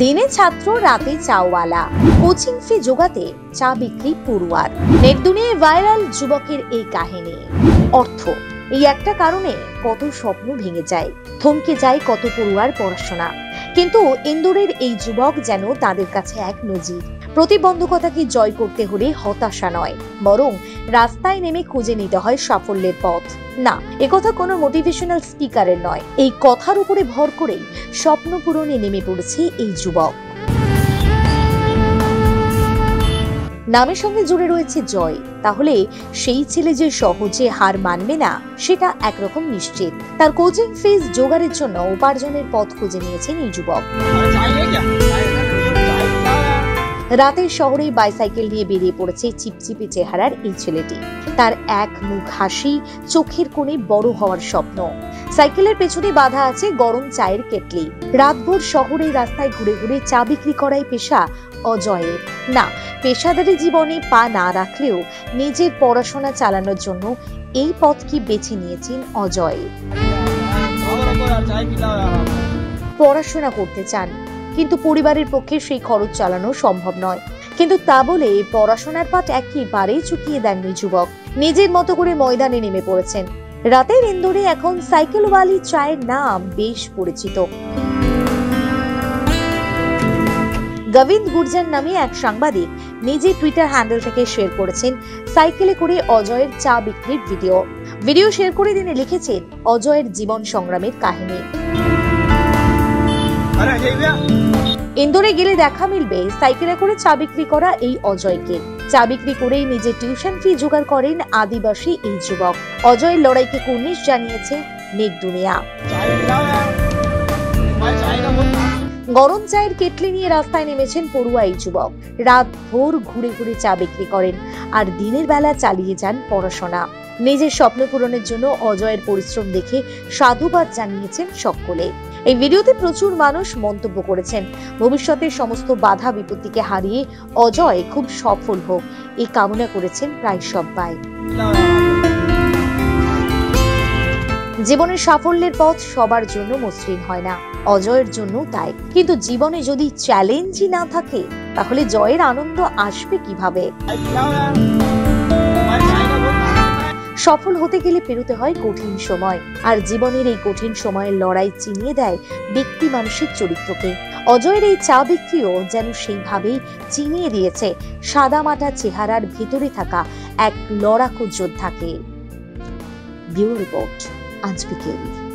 দিনে ছাত্র রাতে চাওয়ালা। কোচিং ফি যোগাতে চা বিক্রি পড়ুয়ার নেট দুনিয়ায় ভাইরাল যুবকের এই কাহিনী। অর্থ, এই একটা কারণে কত স্বপ্ন ভেঙে যায়, থমকে যায় কত পড়ুয়ার পড়াশোনা। কিন্তু ইন্দোরের এই যুবক যেন তাদের কাছে এক নজির। প্রতিবন্ধকতাকে জয় করতে হলে হতাশা নয়, বরং রাস্তায় নেমে খুঁজে নিতে হয় সাফল্যের পথ। না, একথা কোনো মোটিভেশনাল স্পিকারের নয়। এই কথার উপরে ভর করেই স্বপ্ন পূরণে নেমে পড়েছে এই যুবক। নামের সঙ্গে জুড়ে রয়েছে জয়। তাহলে সেই ছেলে যে সহজে হার মানবে না, সেটা একরকম নিশ্চিত। তার কোচিং ফিস জোগাড়ের জন্য উপার্জনের পথ খুঁজে নিয়েছেন এই যুবক। রাতের শহরে বাইসাইকেল নিয়ে বেরিয়ে পড়েছে চিপচিপে চেহারার এই ছেলেটি। তার এক মুখ হাসি, চোখের কোণে বড় হওয়ার স্বপ্ন। সাইকেলের পেছনে বাধা আছে গরম চায়ের কেটলি। রাতভর শহরের রাস্তায় ঘুরে ঘুরে চা বিক্রি করাই পেশা অজয়ের। না, পেশাদারি জীবনে পা না রাখলেও নিজের পড়াশোনা চালানোর জন্য এই পথকে বেছে নিয়েছেন অজয়। পড়াশোনা করতে চান কিন্তু পরিবারের পক্ষে সেই খরচ চালানো সম্ভব নয়। কিন্তু তা বলে পড়াশোনার পাঠ একেবারেই চুকিয়ে দেননি যুবক। নিজের মতো করে ময়দানে নেমে পড়েছেন। রাতের ইন্দোরে এখন সাইকেলওয়ালি চায়ের নাম বেশ পরিচিত। গোবিন্দ গুর্জার নামে এক সাংবাদিক নিজে টুইটার হ্যান্ডেল থেকে শেয়ার করেছেন সাইকেলে করে অজয়ের চা বিক্রির ভিডিও ভিডিও শেয়ার করে তিনি লিখেছেন অজয়ের জীবন সংগ্রামের কাহিনী। ইন্দোরে গেলে দেখা মিলবে সাইকেলে করে চা বিক্রি করা এই অজয়কে। চা বিক্রি করেই নিজের টিউশন ফি জোগাড় করেন আদিবাসী এই যুবক। অজয়ের লড়াইকে কুর্নিশ জানিয়েছে নেট দুনিয়া। গরম চায়ের কেটলি নিয়ে রাস্তায় নেমেছেন পড়ুয়া এই যুবক। রাত ভোর ঘুরে ঘুরে চা বিক্রি করেন আর দিনের বেলা চালিয়ে যান পড়াশোনা। নিজের স্বপ্ন পূরণের জন্য অজয়ের পরিশ্রম দেখে সাধুবাদ জানিয়েছেন সকলে। এই ভিডিওতে প্রচুর মানুষ মন্তব্য করেছেন। ভবিষ্যতে সমস্ত বাধা বিপত্তিকে হারিয়ে অজয় খুব সফল হোক, এই কামনা করেছেন প্রায় সবাই। জীবনের সাফল্যের পথ সবার জন্য মসৃণ হয় না, অজয়ের জন্য তাই। কিন্তু জীবনে যদি চ্যালেঞ্জই না থাকে, তাহলে জয়ের আনন্দ আসবে কীভাবে? সফল হতে গেলে পেরোতে হয় কঠিন সময়, আর জীবনের এই কঠিন সময়ের লড়াই চিনিয়ে দেয় ব্যক্তি মানুষের চরিত্রকে। অজয়ের এই চা বিক্রিও যেন সেইভাবেই চিনিয়ে দিয়েছে সাদামাটা চেহারার ভেতরে থাকা এক লড়াকু যোদ্ধাকে। ব্যুরো রিপোর্ট, আজ বিকেল।